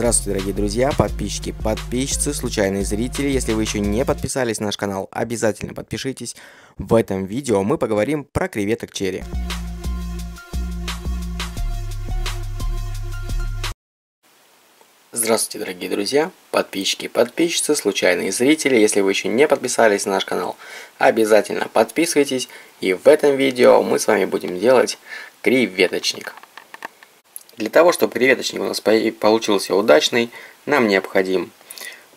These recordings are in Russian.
Здравствуйте, дорогие друзья, подписчики, подписчицы, случайные зрители. Если вы еще не подписались на наш канал, обязательно подпишитесь. В этом видео мы поговорим про креветок черри. Здравствуйте, дорогие друзья, подписчики, подписчицы, случайные зрители. Если вы еще не подписались на наш канал, обязательно подписывайтесь. И в этом видео мы с вами будем делать креветочник. Для того, чтобы креветочник у нас получился удачный, нам необходим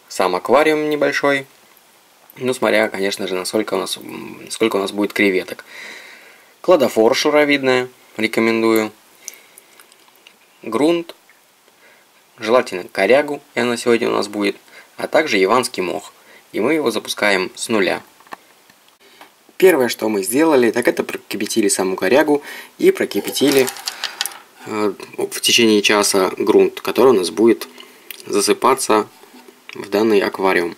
сам аквариум небольшой, ну, смотря, конечно же, насколько у нас, сколько у нас будет креветок. Кладофор шаровидная, рекомендую. Грунт, желательно корягу, и она сегодня у нас будет, а также яванский мох. И мы его запускаем с нуля. Первое, что мы сделали, так это прокипятили саму корягу и прокипятили Э, в течение часа грунт, который у нас будет засыпаться в данный аквариум.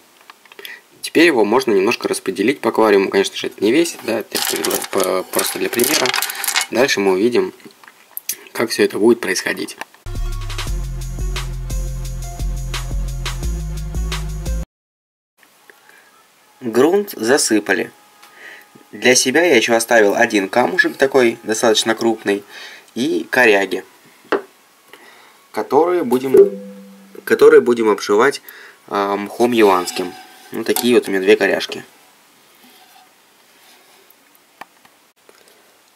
Теперь его можно немножко распределить по аквариуму. Конечно же, это не весь, да, это просто для примера. Дальше мы увидим, как все это будет происходить. Грунт засыпали. Для себя я еще оставил один камушек такой, достаточно крупный и коряги, которые будем, которые будем обшивать э, мхом юанским. Ну, такие вот у меня две коряшки.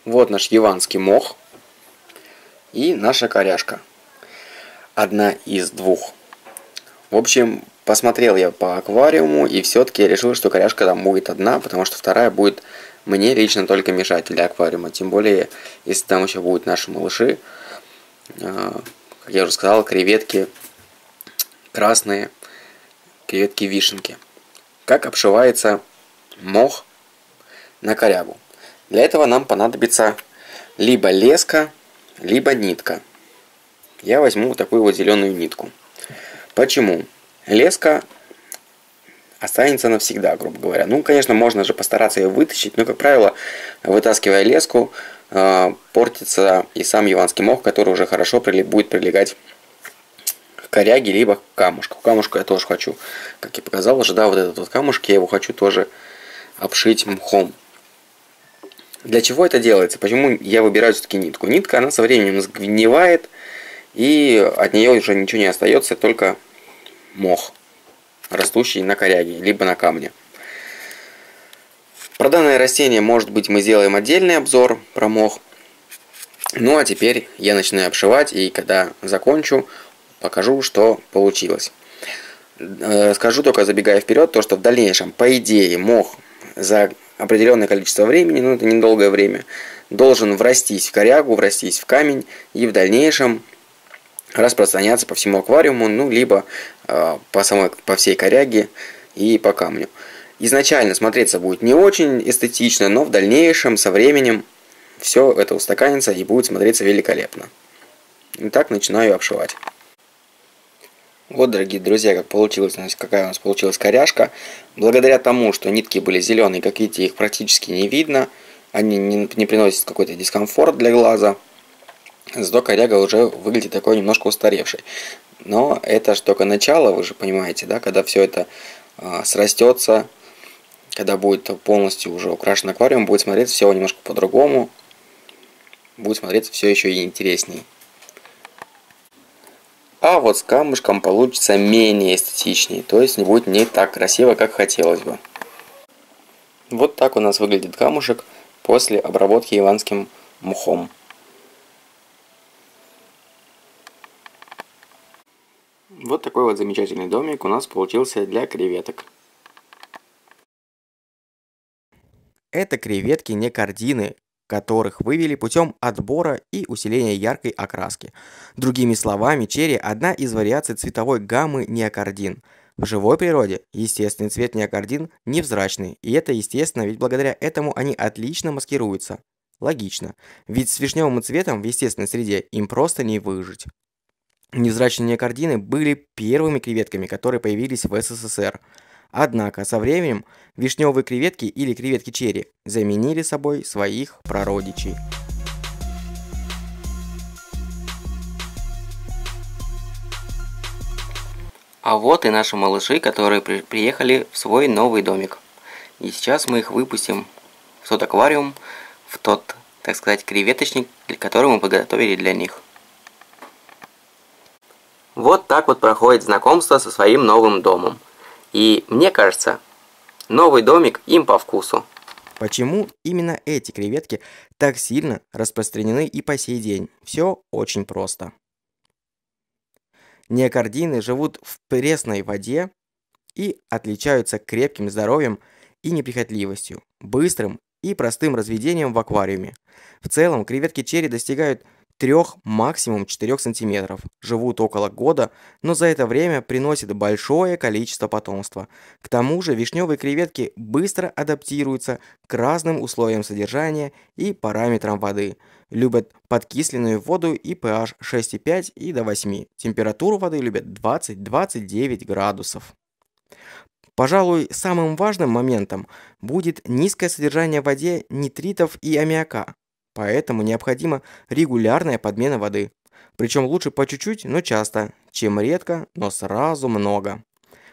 Вот наш яванский мох и наша коряшка. Одна из двух. В общем, посмотрел я по аквариуму и все-таки решил, что коряшка там будет одна, потому что вторая будет мне лично только мешать для аквариума. Тем более, если там еще будут наши малыши, а, как я уже сказал, креветки красные, креветки вишенки. Как обшивается мох на корягу. Для этого нам понадобится либо леска, либо нитка. Я возьму такую вот зеленую нитку. Почему? Леска останется навсегда, грубо говоря. Ну, конечно, можно же постараться ее вытащить, но, как правило, вытаскивая леску, э, портится и сам яванский мох, который уже хорошо будет прилегать к коряге, либо к камушку. Камушку я тоже хочу, как я показал уже, да, вот этот вот камушек, я его хочу тоже обшить мхом. Для чего это делается? Почему я выбираю все-таки нитку? Нитка, она со временем сгнивает, и от нее уже ничего не остается, только мох растущий на коряге, либо на камне. Про данное растение, может быть, мы сделаем отдельный обзор про мох. Ну а теперь я начинаю обшивать, и когда закончу, покажу, что получилось. Э, скажу только, забегая вперед, то, что в дальнейшем, по идее, мох за определенное количество времени, ну это недолгое время, должен врастись в корягу, врастись в камень, и в дальнейшем распространяться по всему аквариуму, ну, либо э, по, самой, по всей коряге и по камню. Изначально смотреться будет не очень эстетично, но в дальнейшем, со временем, все это устаканится и будет смотреться великолепно. Итак, начинаю обшивать. Вот, дорогие друзья, как получилось, какая у нас получилась коряшка. Благодаря тому, что нитки были зеленые, как видите, их практически не видно, они не, не приносят какой-то дискомфорт для глаза – Зато коряга уже выглядит такой немножко устаревшей. Но это же только начало, вы же понимаете, да, когда все это э, срастется, когда будет полностью уже украшен аквариум, будет смотреться все немножко по-другому, будет смотреться все еще и интересней. А вот с камушком получится менее эстетичнее, то есть не будет не так красиво, как хотелось бы. Вот так у нас выглядит камушек после обработки иванским мхом. Вот такой вот замечательный домик у нас получился для креветок. Это креветки не кардины, которых вывели путем отбора и усиления яркой окраски. Другими словами, черри – одна из вариаций цветовой гаммы неокардин. В живой природе естественный цвет неокардин невзрачный, и это естественно, ведь благодаря этому они отлично маскируются. Логично, ведь с вишневым цветом в естественной среде им просто не выжить. Невзрачные неокардины были первыми креветками, которые появились в СССР. Однако со временем вишневые креветки или креветки черри заменили собой своих прародичей. А вот и наши малыши, которые при приехали в свой новый домик. И сейчас мы их выпустим в тот аквариум, в тот, так сказать, креветочник, который мы подготовили для них. Вот так вот проходит знакомство со своим новым домом. И мне кажется, новый домик им по вкусу. Почему именно эти креветки так сильно распространены и по сей день? Все очень просто. Неокардины живут в пресной воде и отличаются крепким здоровьем и неприхотливостью, быстрым и простым разведением в аквариуме. В целом, креветки черри достигают 3, максимум 4 сантиметров, живут около года, но за это время приносят большое количество потомства. К тому же вишневые креветки быстро адаптируются к разным условиям содержания и параметрам воды – любят подкисленную воду и pH 6,5 и до 8. Температуру воды любят 20-29 градусов. Пожалуй, самым важным моментом будет низкое содержание в воде нитритов и аммиака, поэтому необходима регулярная подмена воды. Причем лучше по чуть-чуть, но часто, чем редко, но сразу много.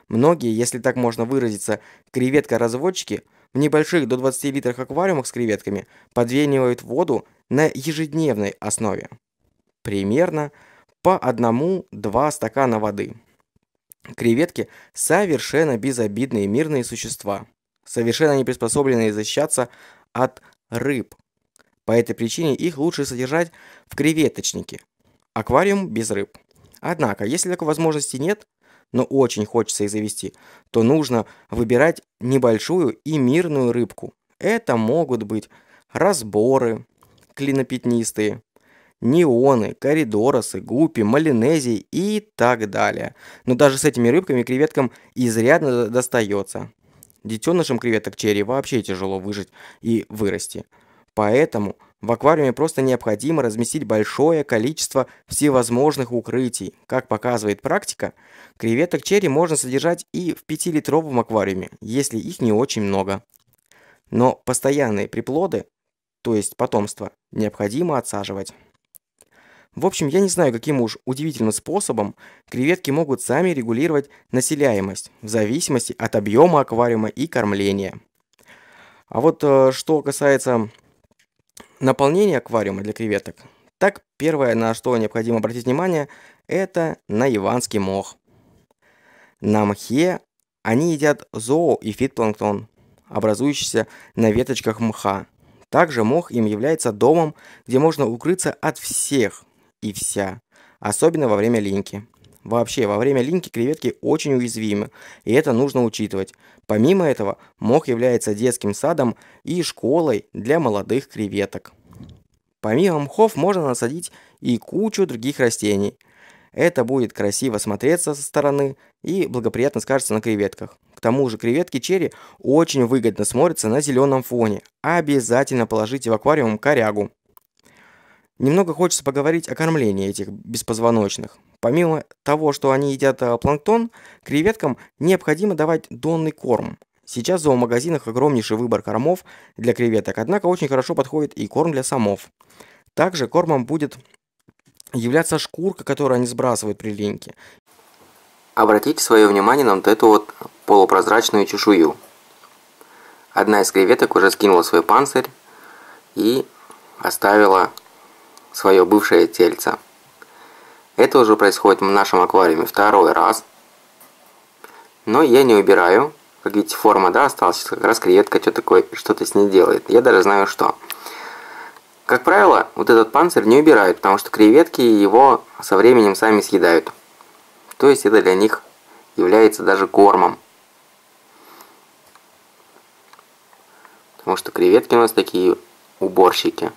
Многие, если так можно выразиться, креветка-разводчики в небольших до 20 литрах аквариумах с креветками подвенивают воду на ежедневной основе. Примерно по одному-два стакана воды. Креветки – совершенно безобидные мирные существа, совершенно не приспособленные защищаться от рыб. По этой причине их лучше содержать в креветочнике. Аквариум без рыб. Однако, если такой возможности нет, но очень хочется их завести, то нужно выбирать небольшую и мирную рыбку. Это могут быть разборы, клинопятнистые, неоны, коридоросы, гуппи, малинезии и так далее. Но даже с этими рыбками креветкам изрядно достается. Детенышам креветок черри вообще тяжело выжить и вырасти. Поэтому в аквариуме просто необходимо разместить большое количество всевозможных укрытий. Как показывает практика, креветок черри можно содержать и в 5-литровом аквариуме, если их не очень много. Но постоянные приплоды то есть потомство, необходимо отсаживать. В общем, я не знаю, каким уж удивительным способом креветки могут сами регулировать населяемость в зависимости от объема аквариума и кормления. А вот э, что касается наполнения аквариума для креветок, так первое, на что необходимо обратить внимание, это на иванский мох. На мхе они едят зоо и фитпланктон, образующийся на веточках мха. Также мох им является домом, где можно укрыться от всех и вся, особенно во время линьки. Вообще, во время линьки креветки очень уязвимы, и это нужно учитывать. Помимо этого, мох является детским садом и школой для молодых креветок. Помимо мхов можно насадить и кучу других растений. Это будет красиво смотреться со стороны и благоприятно скажется на креветках. К тому же креветки черри очень выгодно смотрятся на зеленом фоне. Обязательно положите в аквариум корягу. Немного хочется поговорить о кормлении этих беспозвоночных. Помимо того, что они едят э, планктон, креветкам необходимо давать донный корм. Сейчас в зоомагазинах огромнейший выбор кормов для креветок, однако очень хорошо подходит и корм для самов. Также кормом будет являться шкурка, которую они сбрасывают при линьке. Обратите свое внимание на вот эту вот полупрозрачную чешую. Одна из креветок уже скинула свой панцирь и оставила свое бывшее тельце. Это уже происходит в нашем аквариуме второй раз. Но я не убираю. Как видите, форма, да, осталась. Как раз креветка что такое, что-то с ней делает. Я даже знаю, что. Как правило, вот этот панцирь не убирают, потому что креветки его со временем сами съедают. То есть это для них является даже кормом. Потому что креветки у нас такие уборщики.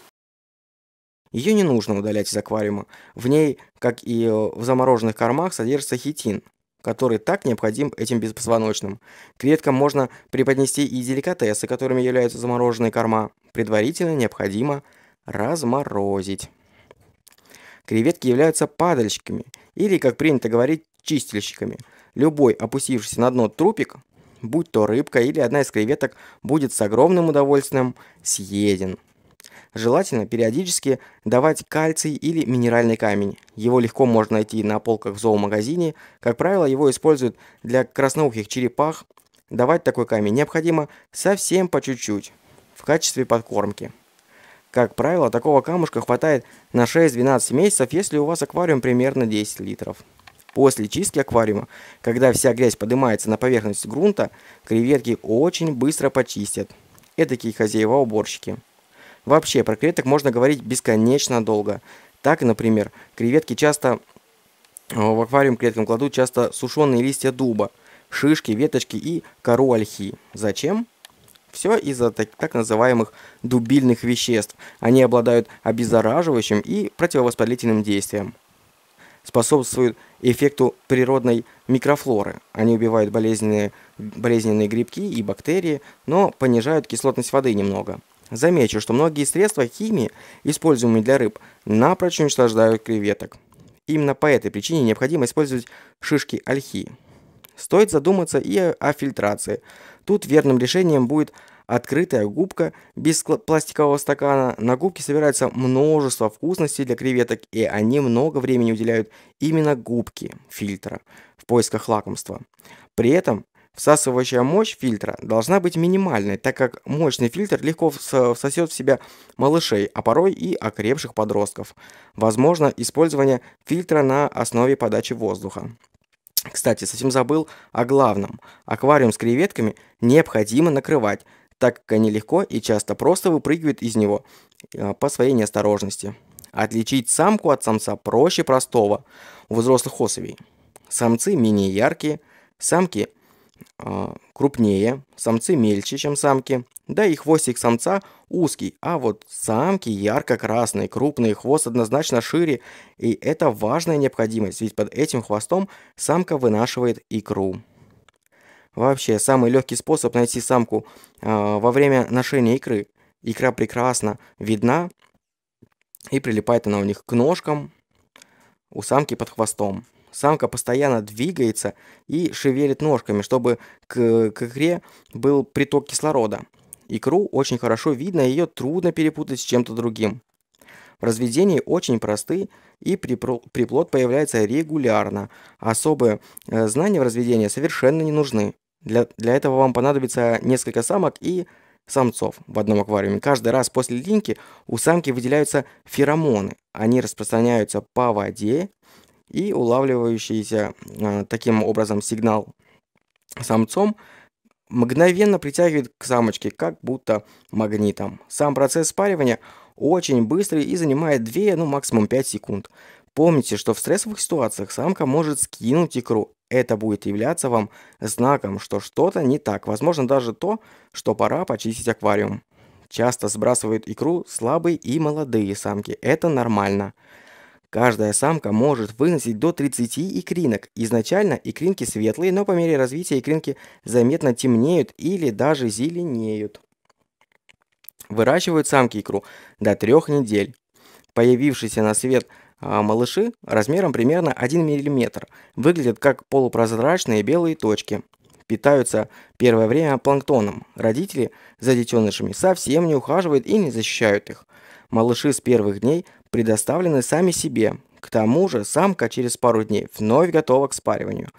Ее не нужно удалять из аквариума. В ней, как и в замороженных кормах, содержится хитин, который так необходим этим беспозвоночным. Креветкам можно преподнести и деликатесы, которыми являются замороженные корма. Предварительно необходимо разморозить. Креветки являются падальщиками, или, как принято говорить, чистильщиками. Любой опустившийся на дно трупик, будь то рыбка или одна из креветок, будет с огромным удовольствием съеден. Желательно периодически давать кальций или минеральный камень. Его легко можно найти на полках в зоомагазине. Как правило, его используют для красноухих черепах. Давать такой камень необходимо совсем по чуть-чуть, в качестве подкормки. Как правило, такого камушка хватает на 6-12 месяцев, если у вас аквариум примерно 10 литров. После чистки аквариума, когда вся грязь поднимается на поверхность грунта, креветки очень быстро почистят. Эдакие хозяева-уборщики. Вообще, про креветок можно говорить бесконечно долго. Так, например, креветки часто э, в аквариум креветкам кладут часто сушеные листья дуба, шишки, веточки и кору ольхи. Зачем? Все из-за так, так называемых дубильных веществ. Они обладают обеззараживающим и противовоспалительным действием. Способствуют эффекту природной микрофлоры. Они убивают болезненные, болезненные грибки и бактерии, но понижают кислотность воды немного. Замечу, что многие средства химии, используемые для рыб, напрочь уничтожают креветок. Именно по этой причине необходимо использовать шишки ольхи. Стоит задуматься и о фильтрации. Тут верным решением будет открытая губка без пластикового стакана. На губке собирается множество вкусностей для креветок, и они много времени уделяют именно губке фильтра в поисках лакомства. При этом Всасывающая мощь фильтра должна быть минимальной, так как мощный фильтр легко всосет в себя малышей, а порой и окрепших подростков. Возможно использование фильтра на основе подачи воздуха. Кстати, совсем забыл о главном. Аквариум с креветками необходимо накрывать, так как они легко и часто просто выпрыгивают из него э, по своей неосторожности. Отличить самку от самца проще простого у взрослых особей. Самцы менее яркие, самки – крупнее, самцы мельче, чем самки, да и хвостик самца узкий, а вот самки ярко-красные, крупный, хвост однозначно шире, и это важная необходимость, ведь под этим хвостом самка вынашивает икру. Вообще, самый легкий способ найти самку э, во время ношения икры. Икра прекрасно видна, и прилипает она у них к ножкам, у самки под хвостом. Самка постоянно двигается и шевелит ножками, чтобы к, к икре был приток кислорода. Икру очень хорошо видно, ее трудно перепутать с чем-то другим. В разведении очень просты, и приплод появляется регулярно. Особые э, знания в разведении совершенно не нужны. Для, для этого вам понадобится несколько самок и самцов в одном аквариуме. Каждый раз после линьки у самки выделяются феромоны. Они распространяются по воде и улавливающийся э, таким образом сигнал самцом мгновенно притягивает к самочке, как будто магнитом. Сам процесс спаривания очень быстрый и занимает 2, ну максимум 5 секунд. Помните, что в стрессовых ситуациях самка может скинуть икру. Это будет являться вам знаком, что что-то не так. Возможно даже то, что пора почистить аквариум. Часто сбрасывают икру слабые и молодые самки. Это нормально. Каждая самка может выносить до 30 икринок. Изначально икринки светлые, но по мере развития икринки заметно темнеют или даже зеленеют. Выращивают самки икру до 3 недель. Появившиеся на свет а, малыши размером примерно 1 мм выглядят как полупрозрачные белые точки. Питаются первое время планктоном. Родители за детенышами совсем не ухаживают и не защищают их. Малыши с первых дней предоставлены сами себе. К тому же самка через пару дней вновь готова к спариванию.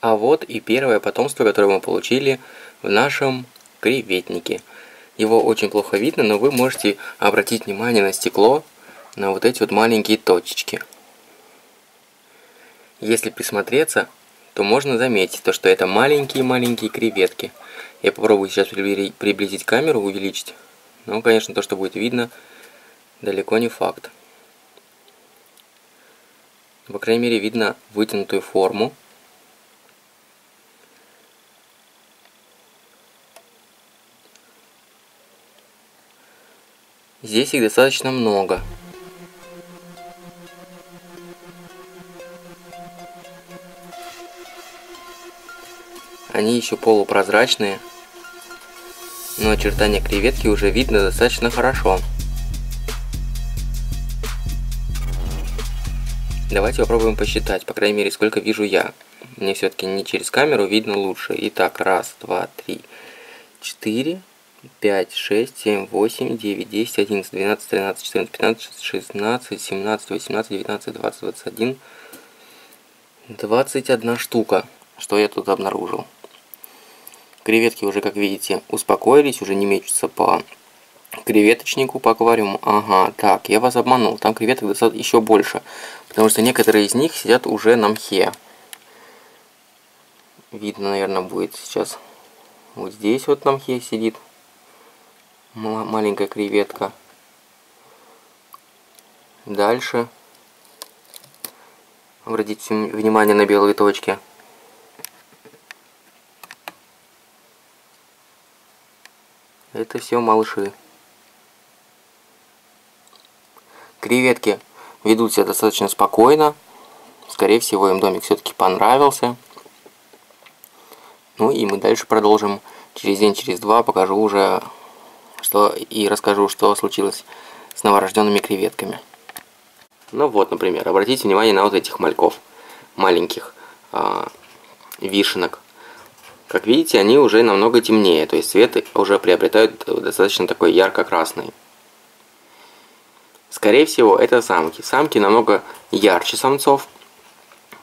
А вот и первое потомство, которое мы получили в нашем креветнике. Его очень плохо видно, но вы можете обратить внимание на стекло, на вот эти вот маленькие точечки. Если присмотреться, то можно заметить то, что это маленькие-маленькие креветки. Я попробую сейчас приблизить камеру, увеличить. Но, конечно, то, что будет видно, далеко не факт. По крайней мере, видно вытянутую форму. Здесь их достаточно много. Они еще полупрозрачные но очертания креветки уже видно достаточно хорошо. Давайте попробуем посчитать, по крайней мере, сколько вижу я. Мне все-таки не через камеру видно лучше. Итак, раз, два, три, четыре, пять, шесть, семь, восемь, девять, десять, одиннадцать, двенадцать, тринадцать, четырнадцать, пятнадцать, шестнадцать, семнадцать, восемнадцать, девятнадцать, двадцать, двадцать один, двадцать одна штука, что я тут обнаружил. Креветки уже, как видите, успокоились, уже не мечутся по креветочнику, по аквариуму. Ага, так, я вас обманул. Там креветок достаточно еще больше, потому что некоторые из них сидят уже на мхе. Видно, наверное, будет сейчас. Вот здесь вот на мхе сидит маленькая креветка. Дальше. Обратите внимание на белые точки. Это все малыши. Креветки ведут себя достаточно спокойно. Скорее всего, им домик все-таки понравился. Ну и мы дальше продолжим. Через день, через два покажу уже, что и расскажу, что случилось с новорожденными креветками. Ну вот, например, обратите внимание на вот этих мальков, маленьких э, вишенок. Как видите, они уже намного темнее, то есть цвет уже приобретают достаточно такой ярко-красный. Скорее всего, это самки. Самки намного ярче самцов.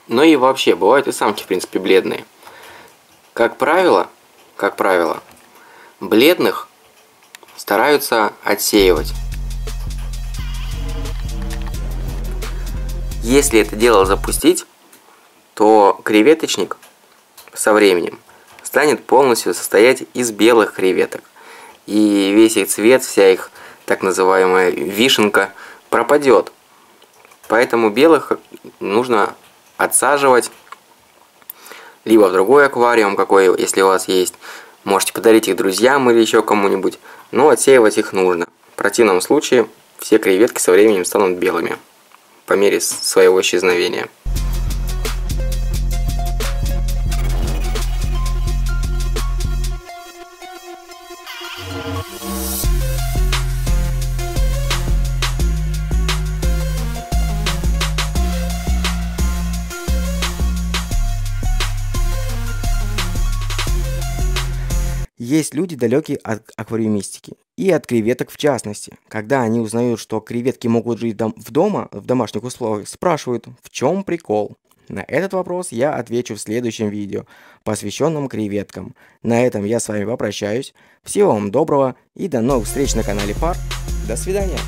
Но и вообще, бывают и самки, в принципе, бледные. Как правило, как правило, бледных стараются отсеивать. Если это дело запустить, то креветочник со временем станет полностью состоять из белых креветок. И весь их цвет, вся их так называемая вишенка пропадет. Поэтому белых нужно отсаживать либо в другой аквариум какой, если у вас есть. Можете подарить их друзьям или еще кому-нибудь, но отсеивать их нужно. В противном случае все креветки со временем станут белыми по мере своего исчезновения. Есть люди, далекие от аквариумистики. И от креветок в частности. Когда они узнают, что креветки могут жить дом в дома, в домашних условиях, спрашивают, в чем прикол? На этот вопрос я отвечу в следующем видео, посвященном креветкам. На этом я с вами попрощаюсь. Всего вам доброго и до новых встреч на канале Пар. До свидания.